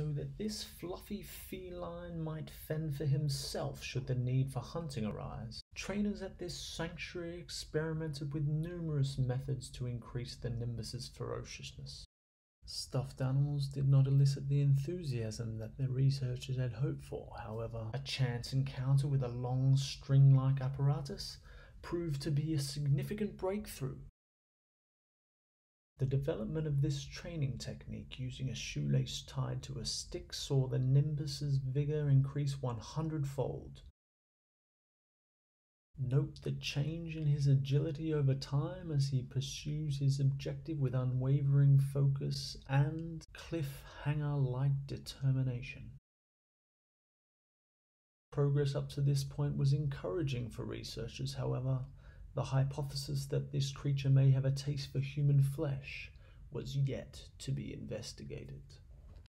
so that this fluffy feline might fend for himself should the need for hunting arise. Trainers at this sanctuary experimented with numerous methods to increase the nimbus's ferociousness. Stuffed animals did not elicit the enthusiasm that the researchers had hoped for, however. A chance encounter with a long string like apparatus proved to be a significant breakthrough. The development of this training technique using a shoelace tied to a stick saw the Nimbus's vigor increase 100 fold. Note the change in his agility over time as he pursues his objective with unwavering focus and cliffhanger like determination. Progress up to this point was encouraging for researchers, however, the hypothesis that this creature may have a taste for human flesh was yet to be investigated.